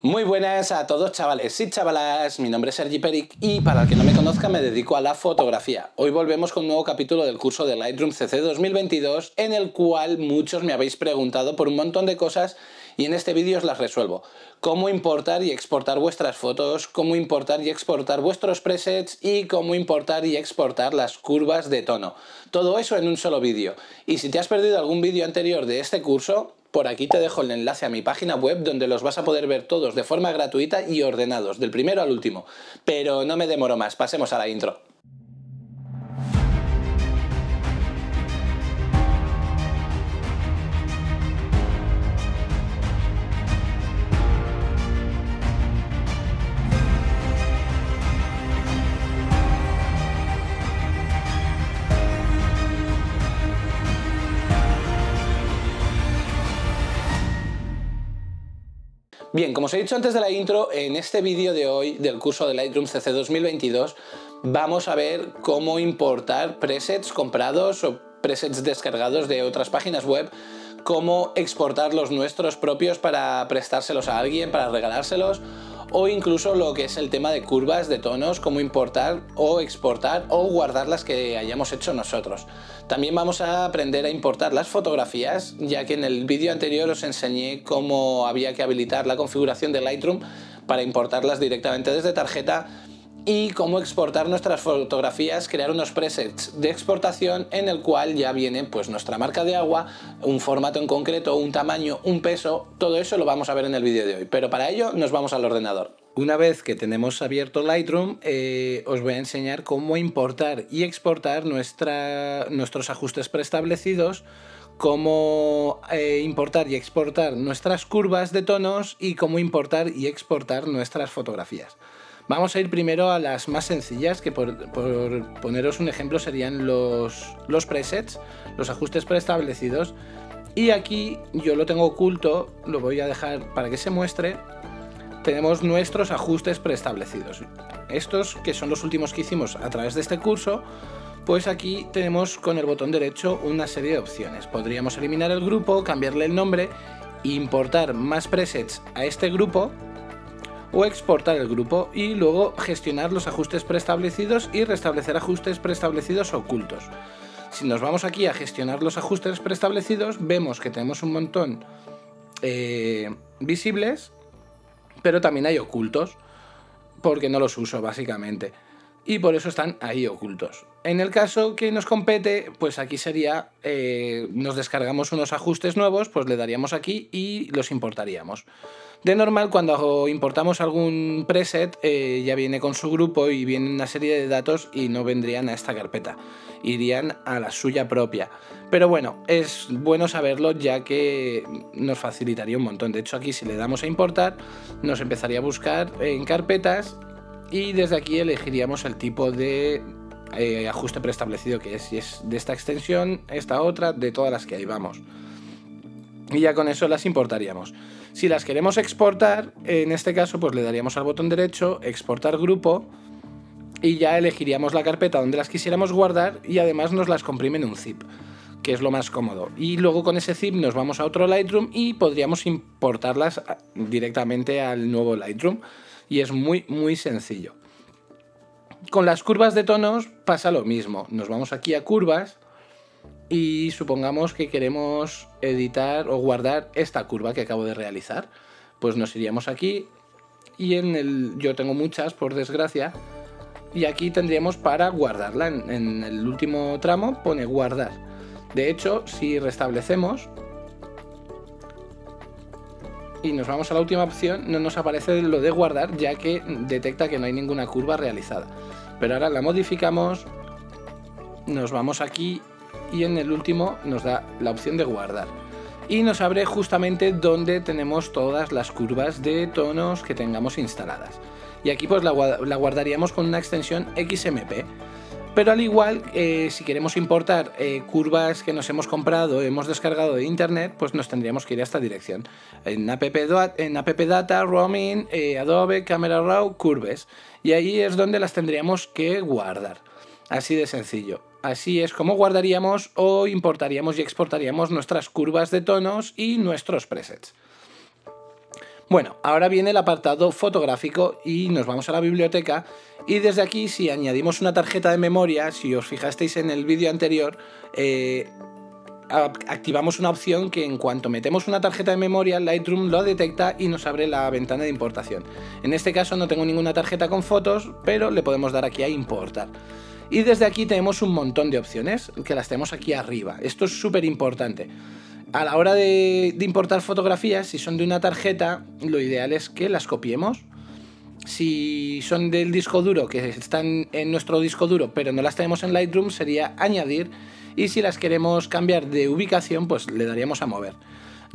Muy buenas a todos chavales y chavalas, mi nombre es Sergi Peric y para el que no me conozca me dedico a la fotografía. Hoy volvemos con un nuevo capítulo del curso de Lightroom CC 2022 en el cual muchos me habéis preguntado por un montón de cosas y en este vídeo os las resuelvo. Cómo importar y exportar vuestras fotos, cómo importar y exportar vuestros presets y cómo importar y exportar las curvas de tono. Todo eso en un solo vídeo. Y si te has perdido algún vídeo anterior de este curso, por aquí te dejo el enlace a mi página web donde los vas a poder ver todos de forma gratuita y ordenados, del primero al último. Pero no me demoro más, pasemos a la intro. Bien, como os he dicho antes de la intro, en este vídeo de hoy del curso de Lightroom CC 2022 vamos a ver cómo importar presets comprados o presets descargados de otras páginas web, cómo exportar los nuestros propios para prestárselos a alguien, para regalárselos o incluso lo que es el tema de curvas de tonos, cómo importar o exportar o guardar las que hayamos hecho nosotros. También vamos a aprender a importar las fotografías, ya que en el vídeo anterior os enseñé cómo había que habilitar la configuración de Lightroom para importarlas directamente desde tarjeta y cómo exportar nuestras fotografías, crear unos presets de exportación en el cual ya viene pues nuestra marca de agua, un formato en concreto, un tamaño, un peso, todo eso lo vamos a ver en el vídeo de hoy, pero para ello nos vamos al ordenador. Una vez que tenemos abierto Lightroom, eh, os voy a enseñar cómo importar y exportar nuestros ajustes preestablecidos, cómo eh, importar y exportar nuestras curvas de tonos y cómo importar y exportar nuestras fotografías. Vamos a ir primero a las más sencillas, que por, poneros un ejemplo serían los, los presets, los ajustes preestablecidos. Y aquí yo lo tengo oculto, lo voy a dejar para que se muestre. Tenemos nuestros ajustes preestablecidos. Estos, que son los últimos que hicimos a través de este curso, pues aquí tenemos con el botón derecho una serie de opciones. Podríamos eliminar el grupo, cambiarle el nombre, importar más presets a este grupo o exportar el grupo y luego gestionar los ajustes preestablecidos y restablecer ajustes preestablecidos ocultos. Si nos vamos aquí a gestionar los ajustes preestablecidos, vemos que tenemos un montón eh, visibles, pero también hay ocultos, porque no los uso básicamente. Y por eso están ahí ocultos. En el caso que nos compete, pues aquí sería, eh, nos descargamos unos ajustes nuevos, pues le daríamos aquí y los importaríamos. De normal, cuando importamos algún preset, eh, ya viene con su grupo y viene una serie de datos y no vendrían a esta carpeta, irían a la suya propia. Pero bueno, es bueno saberlo ya que nos facilitaría un montón. De hecho, aquí si le damos a importar, nos empezaría a buscar en carpetas y desde aquí elegiríamos el tipo de eh, ajuste preestablecido que es, si es de esta extensión, esta otra, de todas las que ahí vamos. Y ya con eso las importaríamos. Si las queremos exportar, en este caso pues le daríamos al botón derecho, exportar grupo, y ya elegiríamos la carpeta donde las quisiéramos guardar y además nos las comprime en un zip, que es lo más cómodo. Y luego con ese zip nos vamos a otro Lightroom y podríamos importarlas directamente al nuevo Lightroom. Y es muy, muy sencillo. Con las curvas de tonos pasa lo mismo. Nos vamos aquí a curvas y supongamos que queremos editar o guardar esta curva que acabo de realizar. Pues nos iríamos aquí y en el yo tengo muchas por desgracia y aquí tendríamos para guardarla. En, en el último tramo pone guardar. De hecho, si restablecemos y nos vamos a la última opción, no nos aparece lo de guardar ya que detecta que no hay ninguna curva realizada. Pero ahora la modificamos, nos vamos aquí y en el último nos da la opción de guardar. Y nos abre justamente donde tenemos todas las curvas de tonos que tengamos instaladas. Y aquí pues la, guardaríamos con una extensión XMP. Pero al igual, eh, si queremos importar eh, curvas que nos hemos comprado, hemos descargado de internet, pues nos tendríamos que ir a esta dirección. En app, en app data, roaming, eh, adobe, camera raw, curves. Y ahí es donde las tendríamos que guardar. Así de sencillo. Así es como guardaríamos o importaríamos y exportaríamos nuestras curvas de tonos y nuestros presets. Bueno, ahora viene el apartado fotográfico y nos vamos a la biblioteca y desde aquí si añadimos una tarjeta de memoria, si os fijasteis en el vídeo anterior, eh, activamos una opción que en cuanto metemos una tarjeta de memoria, Lightroom lo detecta y nos abre la ventana de importación. En este caso no tengo ninguna tarjeta con fotos, pero le podemos dar aquí a importar. Y desde aquí tenemos un montón de opciones que las tenemos aquí arriba. Esto es súper importante a la hora de, importar fotografías, si son de una tarjeta, lo ideal es que las copiemos. Si son del disco duro, que están en nuestro disco duro, pero no las tenemos en Lightroom, sería añadir. Y si las queremos cambiar de ubicación, pues le daríamos a mover.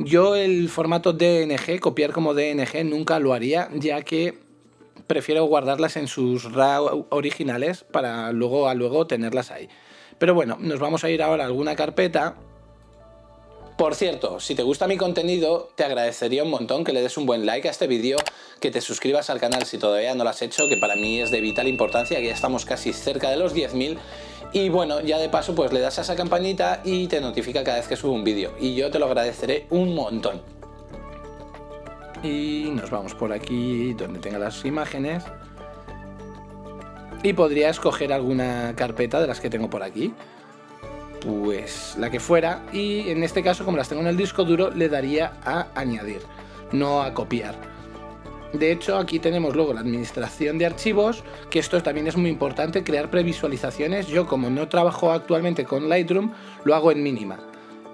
Yo el formato DNG, copiar como DNG, nunca lo haría, ya que prefiero guardarlas en sus RAW originales para luego a luego tenerlas ahí. Pero bueno, nos vamos a ir ahora a alguna carpeta por cierto, si te gusta mi contenido, te agradecería un montón que le des un buen like a este vídeo, que te suscribas al canal si todavía no lo has hecho, que para mí es de vital importancia, que ya estamos casi cerca de los 10.000. Y bueno, ya de paso pues le das a esa campanita y te notifica cada vez que subo un vídeo. Y yo te lo agradeceré un montón. Y nos vamos por aquí donde tenga las imágenes. Y podría escoger alguna carpeta de las que tengo por aquí pues la que fuera y en este caso como las tengo en el disco duro le daría a añadir, no a copiar. De hecho aquí tenemos luego la administración de archivos, que esto también es muy importante, crear previsualizaciones. Yo como no trabajo actualmente con Lightroom, lo hago en mínima,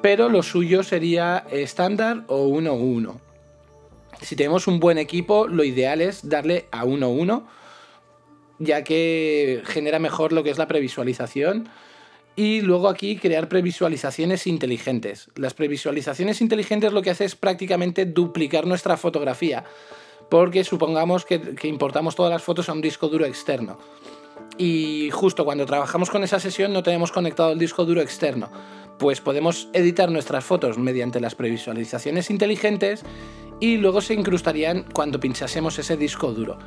pero lo suyo sería estándar o 1.1. Si tenemos un buen equipo, lo ideal es darle a 1.1, ya que genera mejor lo que es la previsualización y luego aquí crear previsualizaciones inteligentes. Las previsualizaciones inteligentes lo que hace es prácticamente duplicar nuestra fotografía, porque supongamos que, importamos todas las fotos a un disco duro externo. Y justo cuando trabajamos con esa sesión no tenemos conectado el disco duro externo. Pues podemos editar nuestras fotos mediante las previsualizaciones inteligentes y luego se incrustarían cuando pinchásemos ese disco duro.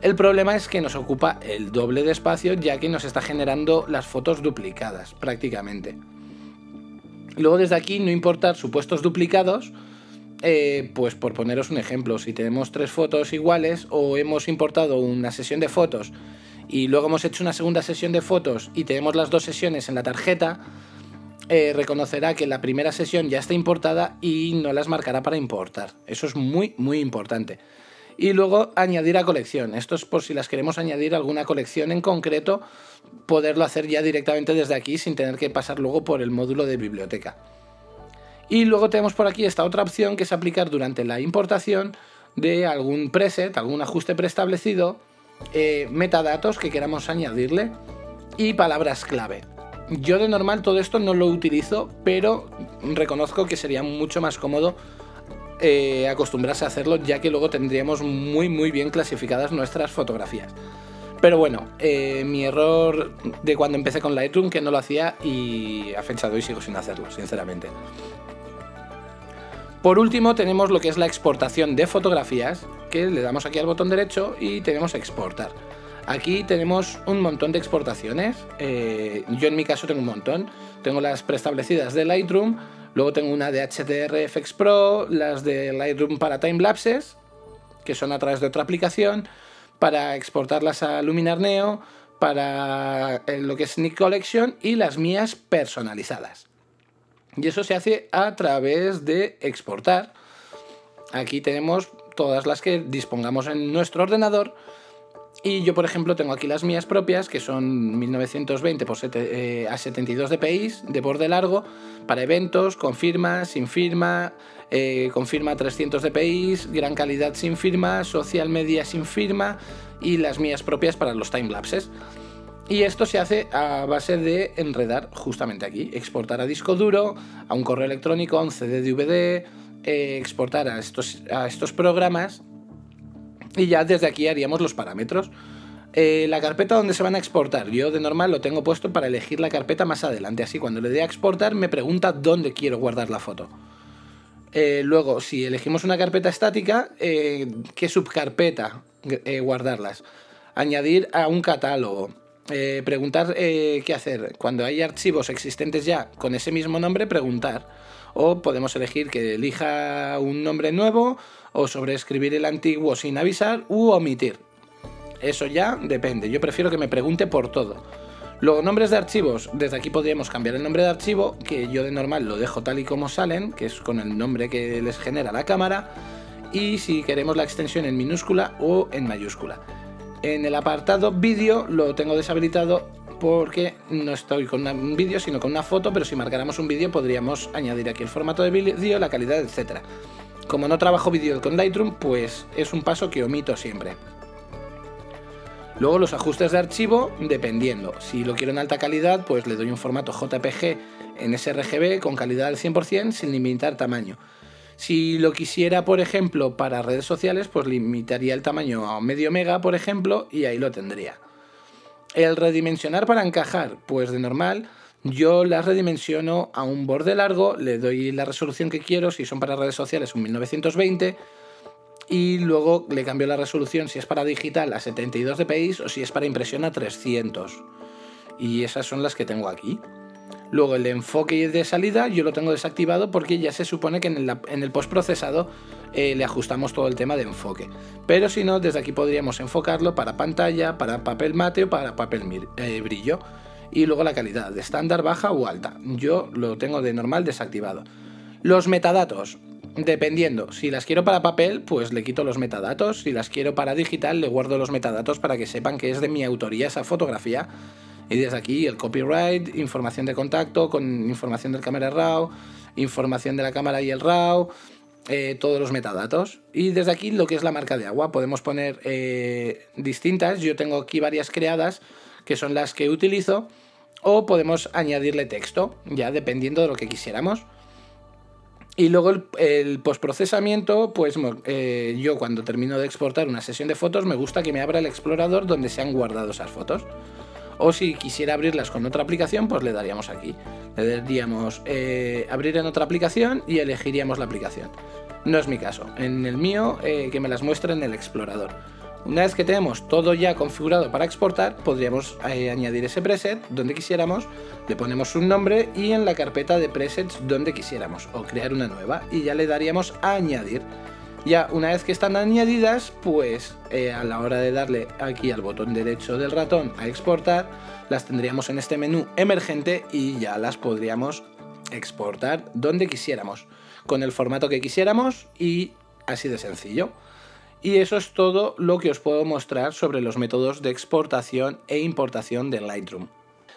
El problema es que nos ocupa el doble de espacio ya que nos está generando las fotos duplicadas prácticamente. Luego desde aquí no importar supuestos duplicados, eh, pues por poneros un ejemplo, si tenemos tres fotos iguales o hemos importado una sesión de fotos y luego hemos hecho una segunda sesión de fotos y tenemos las dos sesiones en la tarjeta, eh, reconocerá que la primera sesión ya está importada y no las marcará para importar. Eso es muy, muy importante y luego añadir a colección. Esto es por si las queremos añadir alguna colección en concreto, poderlo hacer ya directamente desde aquí sin tener que pasar luego por el módulo de biblioteca. Y luego tenemos por aquí esta otra opción que es aplicar durante la importación de algún preset, algún ajuste preestablecido, eh, metadatos que queramos añadirle y palabras clave. Yo de normal todo esto no lo utilizo, pero reconozco que sería mucho más cómodo eh, acostumbrarse a hacerlo, ya que luego tendríamos muy muy bien clasificadas nuestras fotografías. Pero bueno, eh, mi error de cuando empecé con Lightroom, que no lo hacía y a fecha de hoy sigo sin hacerlo, sinceramente. Por último tenemos lo que es la exportación de fotografías, que le damos aquí al botón derecho y tenemos exportar. Aquí tenemos un montón de exportaciones, eh, yo en mi caso tengo un montón, tengo las preestablecidas de Lightroom, Luego tengo una de HDR FX Pro, las de Lightroom para timelapses, que son a través de otra aplicación, para exportarlas a Luminar Neo, para eh, lo que es Nick Collection y las mías personalizadas. Y eso se hace a través de exportar. Aquí tenemos todas las que dispongamos en nuestro ordenador y yo, por ejemplo, tengo aquí las mías propias, que son 1920 x a 72 dpi de borde largo, para eventos, con firma, sin firma, eh, con firma 300 dpi, gran calidad sin firma, social media sin firma y las mías propias para los timelapses. Y esto se hace a base de enredar justamente aquí, exportar a disco duro, a un correo electrónico, a un CD DVD, eh, exportar a estos, a estos programas y ya desde aquí haríamos los parámetros. Eh, la carpeta donde se van a exportar, yo de normal lo tengo puesto para elegir la carpeta más adelante, así cuando le dé a exportar me pregunta dónde quiero guardar la foto. Eh, luego, si elegimos una carpeta estática, eh, ¿qué subcarpeta guardarlas? Añadir a un catálogo. preguntar qué hacer. Cuando hay archivos existentes ya con ese mismo nombre, preguntar. O podemos elegir que elija un nombre nuevo o sobreescribir el antiguo sin avisar u omitir. Eso ya depende, yo prefiero que me pregunte por todo. Luego, nombres de archivos. Desde aquí podríamos cambiar el nombre de archivo, que yo de normal lo dejo tal y como salen, que es con el nombre que les genera la cámara. Y si queremos la extensión en minúscula o en mayúscula. En el apartado vídeo lo tengo deshabilitado porque no estoy con un vídeo, sino con una foto, pero si marcáramos un vídeo podríamos añadir aquí el formato de vídeo, la calidad, etc. Como no trabajo vídeo con Lightroom, pues es un paso que omito siempre. Luego los ajustes de archivo, dependiendo. Si lo quiero en alta calidad, pues le doy un formato JPG en sRGB con calidad al 100% sin limitar tamaño. Si lo quisiera, por ejemplo, para redes sociales, pues limitaría el tamaño a medio mega, por ejemplo, y ahí lo tendría. El redimensionar para encajar, pues de normal, yo las redimensiono a un borde largo, le doy la resolución que quiero, si son para redes sociales un 1920, y luego le cambio la resolución si es para digital a 72 dpi o si es para impresión a 300. Y esas son las que tengo aquí. Luego el enfoque de salida yo lo tengo desactivado porque ya se supone que en el, postprocesado eh, le ajustamos todo el tema de enfoque. Pero si no, desde aquí podríamos enfocarlo para pantalla, para papel mate o para papel eh, brillo. Y luego la calidad de estándar, baja o alta. Yo lo tengo de normal desactivado. Los metadatos. Dependiendo, si las quiero para papel, pues le quito los metadatos, si las quiero para digital, le guardo los metadatos para que sepan que es de mi autoría esa fotografía. Y desde aquí el copyright, información de contacto con información del cámara RAW, información de la cámara y el RAW, eh, todos los metadatos. Y desde aquí lo que es la marca de agua, podemos poner eh, distintas, yo tengo aquí varias creadas que son las que utilizo, o podemos añadirle texto, ya dependiendo de lo que quisiéramos. Y luego el, postprocesamiento, pues eh, yo cuando termino de exportar una sesión de fotos me gusta que me abra el explorador donde se han guardado esas fotos. O si quisiera abrirlas con otra aplicación, pues le daríamos aquí. Le daríamos eh, abrir en otra aplicación y elegiríamos la aplicación. No es mi caso. En el mío, eh, que me las muestre en el explorador. Una vez que tenemos todo ya configurado para exportar, podríamos eh, añadir ese preset donde quisiéramos, le ponemos un nombre y en la carpeta de presets donde quisiéramos, o crear una nueva, y ya le daríamos a añadir. Ya una vez que están añadidas, pues eh, a la hora de darle aquí al botón derecho del ratón a exportar, las tendríamos en este menú emergente y ya las podríamos exportar donde quisiéramos, con el formato que quisiéramos y así de sencillo. Y eso es todo lo que os puedo mostrar sobre los métodos de exportación e importación de Lightroom.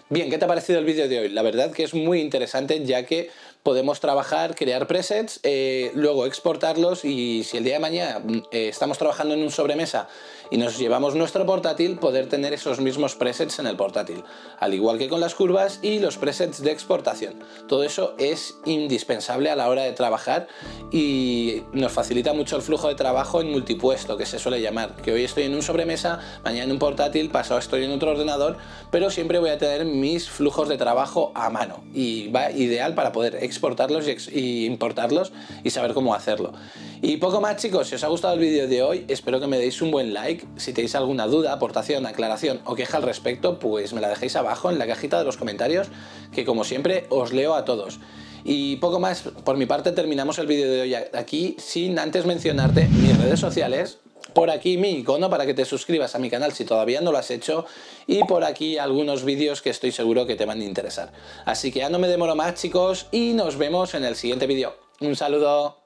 Bien, ¿qué te ha parecido el vídeo de hoy? La verdad que es muy interesante ya que podemos trabajar, crear presets, eh, luego exportarlos y si el día de mañana mm, eh, estamos trabajando en un sobremesa y nos llevamos nuestro portátil, poder tener esos mismos presets en el portátil, al igual que con las curvas y los presets de exportación. Todo eso es indispensable a la hora de trabajar y nos facilita mucho el flujo de trabajo en multipuesto, que se suele llamar, que hoy estoy en un sobremesa, mañana en un portátil, pasado estoy en otro ordenador, pero siempre voy a tener mis flujos de trabajo a mano y va ideal para poder exportarlos y, importarlos y saber cómo hacerlo. Y poco más chicos, si os ha gustado el vídeo de hoy, espero que me deis un buen like. Si tenéis alguna duda, aportación, aclaración o queja al respecto, pues me la dejéis abajo en la cajita de los comentarios, que como siempre os leo a todos. Y poco más, por mi parte terminamos el vídeo de hoy aquí, sin antes mencionarte mis redes sociales, por aquí mi icono para que te suscribas a mi canal si todavía no lo has hecho y por aquí algunos vídeos que estoy seguro que te van a interesar. Así que ya no me demoro más chicos y nos vemos en el siguiente vídeo. Un saludo.